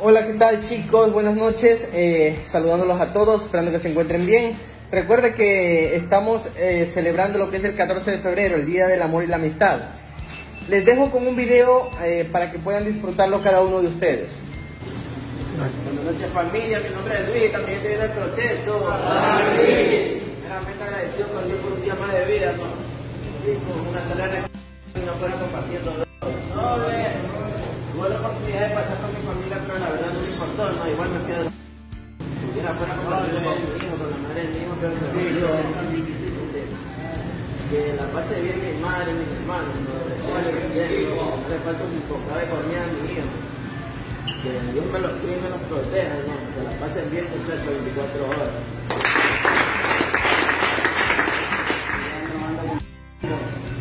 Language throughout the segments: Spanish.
Hola, ¿qué tal chicos? Buenas noches, eh, saludándolos a todos, esperando que se encuentren bien. Recuerde que estamos eh, celebrando lo que es el 14 de febrero, el Día del Amor y la Amistad. Les dejo con un video eh, para que puedan disfrutarlo cada uno de ustedes. Buenas noches familia, mi nombre es Luis, también estoy en el proceso. Realmente agradecido con Dios por un día más de vida, ¿no? Con una y no fuera compartiendo pero la verdad no me importó, no, igual me quedo. Si hubiera fuera compartiendo con mi hijo, con la madre de mi hijo, pero que la pase bien mi madre, mis hermanos, no no le falta un poco de comida a mi hijo. Que Dios me los cuide y me los proteja, ¿no? que la pasen bien muchachos 24 horas.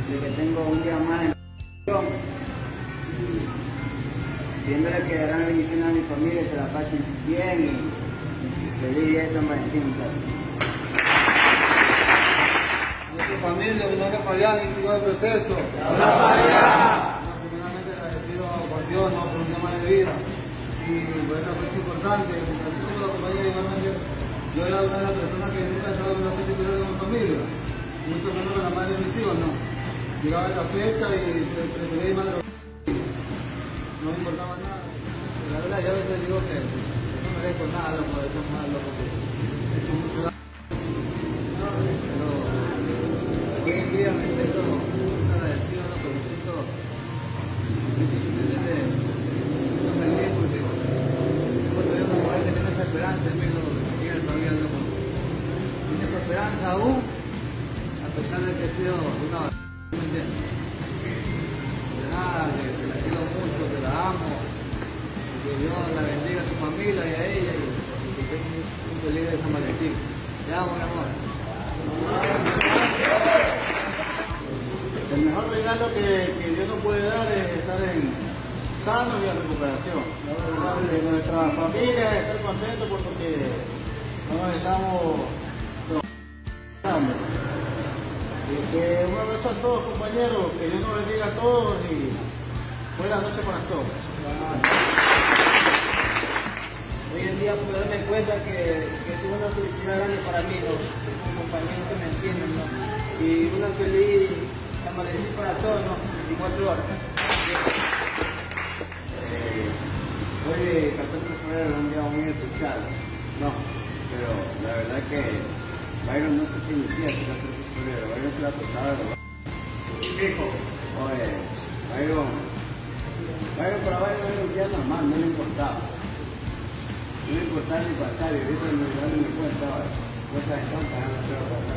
de que tengo un día más en la Siempre que darán bendiciones a mi familia, que la pasen bien y feliz día de San Valentín. Nuestra familia, mi nombre es Fabián y sigo el proceso. Primeramente agradecido con Dios ¿no? por un más de vida y por esta fecha importante. Así como la compañera, igualmente yo era una de las personas que nunca estaba en una fecha importante con mi familia, mucho menos con la madre de mis hijos, ¿no? Llegaba esta fecha y prefería ir La verdad, yo veces digo que no merezco nada, loco, de estos malos, porque he hecho mucho daño. Pero hoy en día me siento agradecido, ¿no? Pero me siento, me siento feliz porque tengo todavía una mujer que tiene esa esperanza en mí, ¿no? Que tiene todavía, loco. Tiene esa esperanza aún, a pesar de que he sido una... ¿me entiendes? De nada, que, y a ella y, un, día de San Valentín. Amo, mi amor. El mejor regalo que, que Dios nos puede dar es estar en sano y en recuperación. De nuestra familia, estar contentos porque no nos estamos un abrazo a todos compañeros, que Dios nos bendiga a todos y buenas noches para todos. Día puedo darme cuenta que, que es una felicidad grande para mí, ¿no? Como compañeros que me entienden, ¿no? Y una feliz Valentín para todos, ¿no? 24 horas. Hoy, 14 de febrero, es un día muy especial. No, pero la verdad que Byron no se permitía ese 14 de febrero. Byron se la pasaba de Oye, Byron, Byron para Byron era un día normal, no le importaba. No le importaba ni pasar, y ahorita me dando mi cuenta, cuesta de cuántas años se